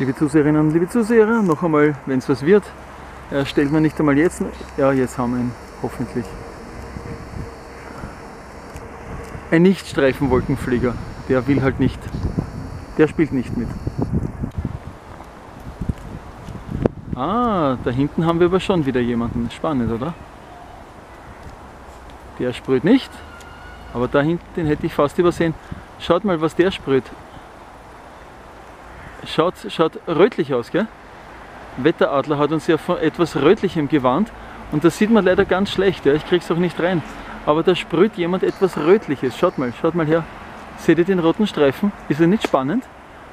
Liebe Zuseherinnen liebe Zuseher, noch einmal, wenn es was wird, äh, stellt man nicht einmal jetzt. Ja, jetzt haben wir ihn, hoffentlich. Ein Nicht-Streifenwolkenflieger, der will halt nicht. Der spielt nicht mit. Ah, da hinten haben wir aber schon wieder jemanden. Spannend, oder? Der sprüht nicht, aber da hinten, den hätte ich fast übersehen. Schaut mal, was der sprüht. Schaut, schaut rötlich aus, gell? Wetteradler hat uns ja von etwas Rötlichem gewarnt und das sieht man leider ganz schlecht, ja? ich krieg's auch nicht rein. Aber da sprüht jemand etwas Rötliches. Schaut mal, schaut mal her. Seht ihr den roten Streifen? Ist er nicht spannend?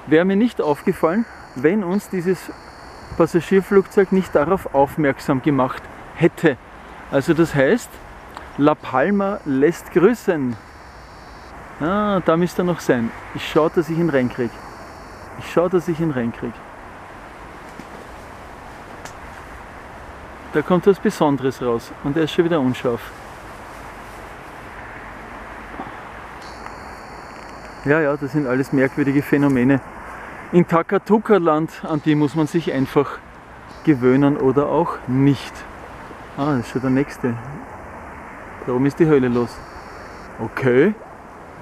Wäre mir nicht aufgefallen, wenn uns dieses Passagierflugzeug nicht darauf aufmerksam gemacht hätte. Also das heißt, La Palma lässt grüßen. Ah, da müsste er noch sein. Ich schaue, dass ich ihn reinkriege. Ich schaue, dass ich ihn reinkriege. Da kommt was Besonderes raus und er ist schon wieder unscharf. Ja, ja, das sind alles merkwürdige Phänomene. In Takatuka-Land, an die muss man sich einfach gewöhnen oder auch nicht. Ah, das ist schon der nächste. Da oben ist die Hölle los. Okay,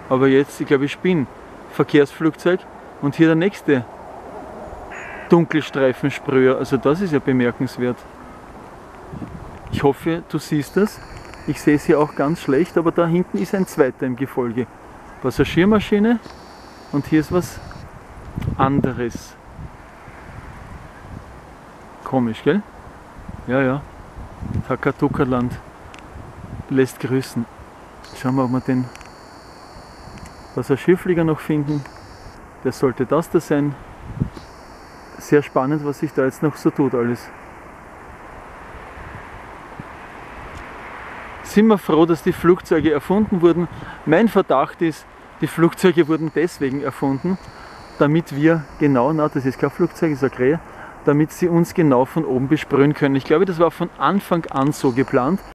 aber jetzt, ich glaube, ich bin Verkehrsflugzeug und hier der nächste Dunkelstreifensprüher. Also das ist ja bemerkenswert. Ich hoffe, du siehst das. Ich sehe es hier auch ganz schlecht, aber da hinten ist ein zweiter im Gefolge. Passagiermaschine und hier ist was anderes. Komisch, gell? Ja, ja. Takatuka-Land lässt grüßen. Schauen wir, ob wir den Passagierflieger noch finden. Der sollte das da sein. Sehr spannend, was sich da jetzt noch so tut alles. Sind wir froh, dass die Flugzeuge erfunden wurden. Mein Verdacht ist, die Flugzeuge wurden deswegen erfunden, damit wir genau, na das ist kein Flugzeug, das ist ein Krähe, damit sie uns genau von oben besprühen können. Ich glaube, das war von Anfang an so geplant.